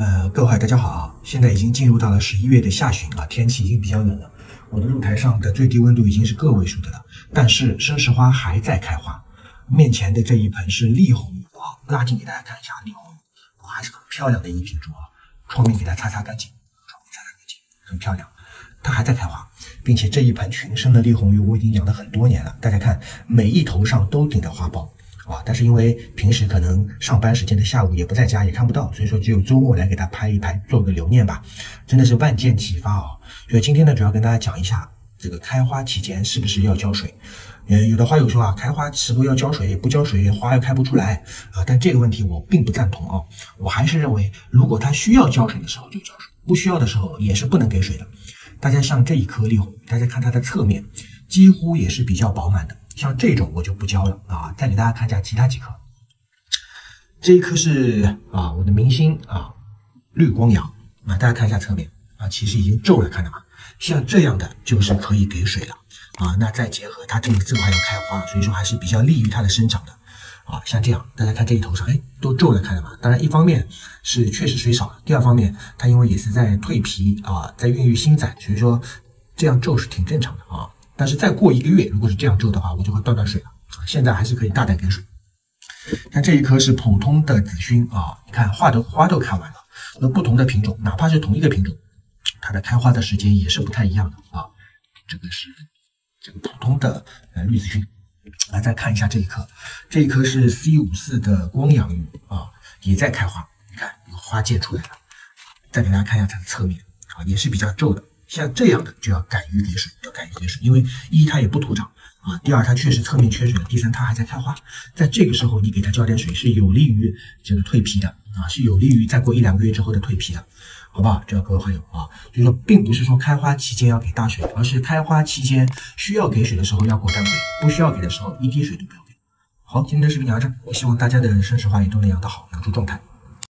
呃，各位大家好啊！现在已经进入到了十一月的下旬啊，天气已经比较冷了。我的露台上的最低温度已经是个位数的了，但是生石花还在开花。面前的这一盆是丽红玉啊，拉近给大家看一下，丽红玉还是很漂亮的一品种啊。窗面给它擦擦干净，窗面擦擦干净，很漂亮。它还在开花，并且这一盆群生的丽红玉我已经养了很多年了。大家看，每一头上都顶着花苞。啊，但是因为平时可能上班时间的下午也不在家，也看不到，所以说只有周末来给他拍一拍，做个留念吧。真的是万箭齐发哦。所以今天呢，主要跟大家讲一下这个开花期间是不是要浇水。呃，有的花友说啊，开花时候要浇水，不浇水花又开不出来啊。但这个问题我并不赞同啊。我还是认为，如果它需要浇水的时候就浇水，不需要的时候也是不能给水的。大家像这一颗丽红，大家看它的侧面，几乎也是比较饱满的。像这种我就不浇了啊！再给大家看一下其他几颗，这一颗是啊我的明星啊绿光阳啊，大家看一下侧面啊，其实已经皱了，看到吗？像这样的就是可以给水了啊。那再结合它这个正好要开花，所以说还是比较利于它的生长的啊。像这样，大家看这一头上，哎，都皱了，看到吗？当然，一方面是确实水少了，第二方面它因为也是在蜕皮啊，在孕育新仔，所以说这样皱是挺正常的啊。但是再过一个月，如果是这样做的话，我就会断断水了！现在还是可以大胆给水。像这一颗是普通的紫薰啊，你看花都花都开完了。那不同的品种，哪怕是同一个品种，它的开花的时间也是不太一样的啊。这个是这个普通的呃绿紫薰。来再看一下这一颗，这一颗是 C 五四的光养玉啊，也在开花。你看有花剑出来了。再给大家看一下它的侧面啊，也是比较皱的。像这样的就要敢于给水，要敢于给水，因为一它也不徒长啊，第二它确实侧面缺水了，第三它还在开花，在这个时候你给它浇点水是有利于这个蜕皮的啊，是有利于再过一两个月之后的蜕皮的，好不好？这各位朋友啊，所以说并不是说开花期间要给大水，而是开花期间需要给水的时候要果断给，不需要给的时候一滴水都不要给。好，今天的视频聊到这，我希望大家的生石花也都能养得好，养出状态。